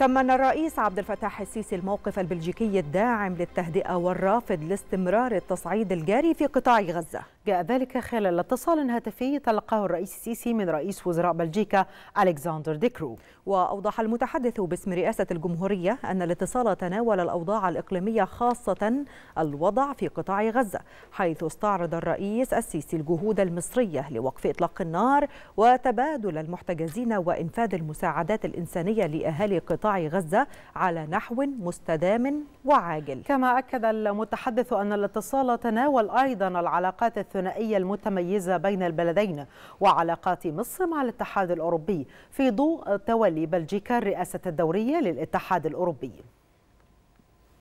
ثمن الرئيس عبد الفتاح السيسي الموقف البلجيكي الداعم للتهدئة والرافض لاستمرار التصعيد الجاري في قطاع غزة. جاء ذلك خلال اتصال هاتفي تلقاه الرئيس السيسي من رئيس وزراء بلجيكا ألكسندر ديكرو. وأوضح المتحدث باسم رئاسة الجمهورية أن الاتصال تناول الأوضاع الإقليمية خاصة الوضع في قطاع غزة حيث استعرض الرئيس السيسي الجهود المصرية لوقف إطلاق النار وتبادل المحتجزين وإنفاذ المساعدات الإنسانية لأهالي قطاع غزة على نحو مستدام وعاجل. كما أكد المتحدث أن الاتصال تناول أيضا العلاقات الثنائية المتميزة بين البلدين وعلاقات مصر مع الاتحاد الأوروبي في ضوء تولي بلجيكا الرئاسة الدورية للاتحاد الأوروبي.